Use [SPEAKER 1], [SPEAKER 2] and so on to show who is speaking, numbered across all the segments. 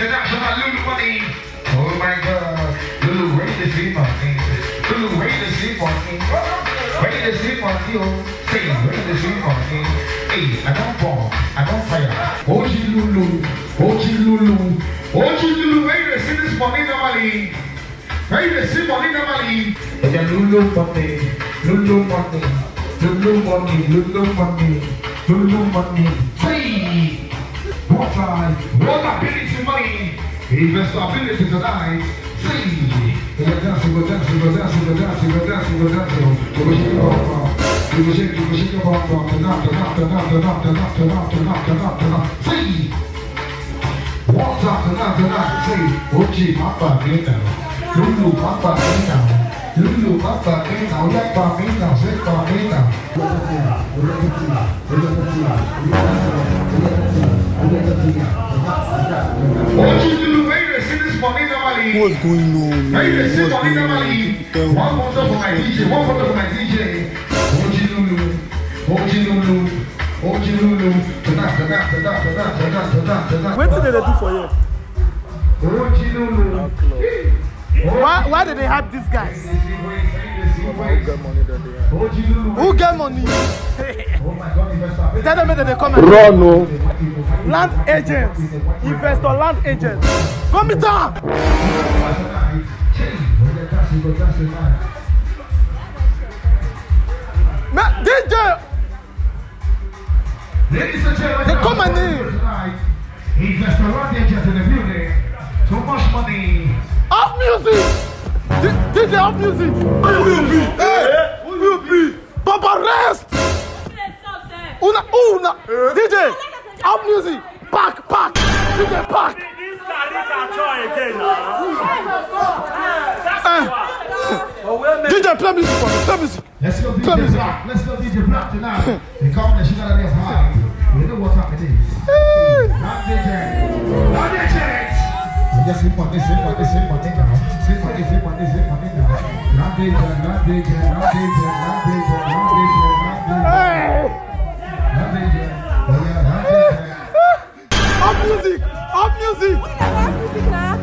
[SPEAKER 1] international Lulu money. Oh my God. Lulu, ready to see money. Lulu, ready to see money. Ready to see money. Oh, say, ready to see money. Hey, I don't bomb. I don't fire. Oh, Oji Lulu. Oh, Oji Lulu. Oh, Oji Lulu, ready to see this money normally. Ready to see money normally. And then Lulu money. Lulu money. Lulu money. Lulu money. Lulu money. Hey. What time? What ability money? Invest ability tonight. See. We're dancing, we're dancing, we're dancing, we're dancing, we're dancing, we're dancing. We're shaking our bum. We're shaking, we're shaking our bum. Tonight, tonight, tonight, tonight, tonight, tonight, tonight, tonight, tonight. See. What's up tonight, tonight? See. Oji, mapa, mina. Lulu, mapa, mina. lulu papa mina oyapa mina zepa mina. What you do when you on? this money normally?
[SPEAKER 2] What's going on?
[SPEAKER 1] When
[SPEAKER 2] What's going on?
[SPEAKER 1] normally, one photo for my DJ, one photo for my DJ. Oji lulu, oji lulu, oji lulu. Tada tada tada tada tada tada tada.
[SPEAKER 3] Wetin dey dey do for here?
[SPEAKER 1] Oji lulu.
[SPEAKER 3] Why, why did they have these guys? Who get money?
[SPEAKER 1] Who get money?
[SPEAKER 3] Tell them that they come and
[SPEAKER 2] run. Oh.
[SPEAKER 3] Land agents, investor, land agents. Come meet
[SPEAKER 1] up.
[SPEAKER 3] Man, DJ.
[SPEAKER 1] Ladies and gentlemen,
[SPEAKER 3] they come and in.
[SPEAKER 1] Investor, land agents in the building. Too much money.
[SPEAKER 3] Music dj off music who you be hey who you be papa rest una una dj off music pack pack dj pack
[SPEAKER 4] This caricature again
[SPEAKER 3] eh dj play music for me play music
[SPEAKER 1] Let's go DJ. Black. Let's go DJ Black tonight. They come and she got a high. Just save money, save money, save money now. Save money, save money, save money now. Not big, not big, not big, not big, not big, not
[SPEAKER 3] big.
[SPEAKER 1] Not big, oh yeah, not big.
[SPEAKER 3] Up music, up music.
[SPEAKER 1] We got up music now.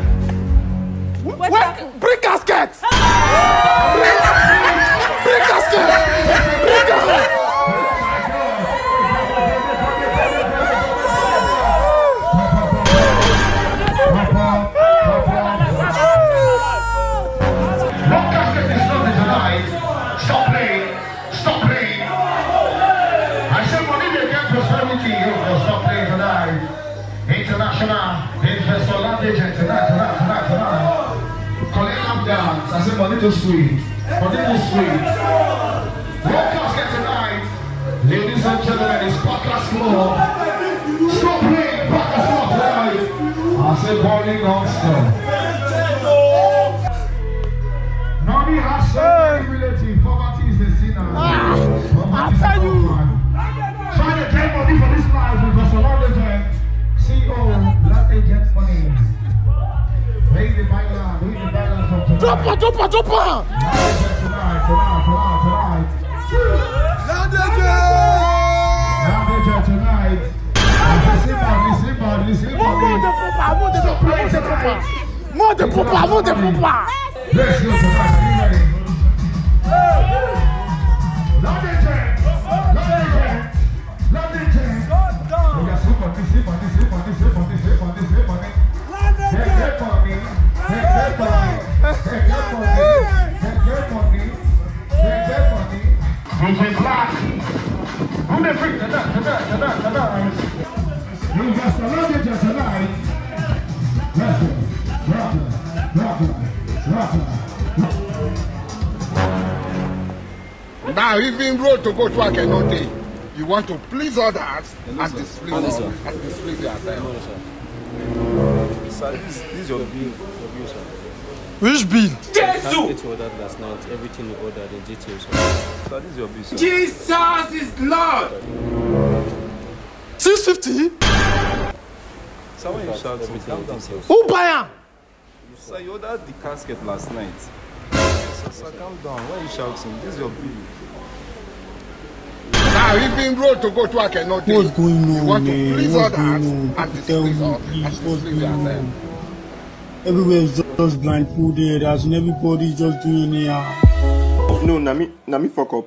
[SPEAKER 1] Wait, bring caskets. Bring I said, money too sweet. Money too sweet. No casket tonight. Ladies and gentlemen, it's Butler's Club. Stop playing. Butler's Club tonight. I said, balling non-stop. Nobody has
[SPEAKER 3] Jumper, jumper, jumper! Monte poupa, monte poupa, monte poupa!
[SPEAKER 1] Let's go tonight, tonight, tonight, tonight. You got the luggage tonight. Let's go. Rock it, rock it, rock it.
[SPEAKER 5] Now, even road to go to Akenote, you want to please others and display, and display yourself.
[SPEAKER 6] Sir, this, this is your bill, your bill, sir.
[SPEAKER 3] which bill.
[SPEAKER 6] Casket you ordered last night, everything you ordered in detail, sir. Sir, this is your bill, sir.
[SPEAKER 5] Jesus is Lord.
[SPEAKER 3] Six fifty.
[SPEAKER 6] Sir, when you shout everything in detail,
[SPEAKER 3] who buy you
[SPEAKER 6] sir, you ordered the casket last night. Sir, sir, calm down. Why are you shouting? This is your bill.
[SPEAKER 5] Now, even road to go to Akenote,
[SPEAKER 2] What's going
[SPEAKER 5] you
[SPEAKER 2] on,
[SPEAKER 5] want to
[SPEAKER 2] man?
[SPEAKER 5] please
[SPEAKER 2] What's
[SPEAKER 5] others
[SPEAKER 2] going on?
[SPEAKER 5] and
[SPEAKER 2] Tell
[SPEAKER 5] display,
[SPEAKER 2] me,
[SPEAKER 5] and
[SPEAKER 2] please, what's
[SPEAKER 5] display
[SPEAKER 2] going
[SPEAKER 5] yourself.
[SPEAKER 2] on? everywhere is just, just blindfolded, as in everybody is just doing it.
[SPEAKER 7] No, na me, na me fuck up.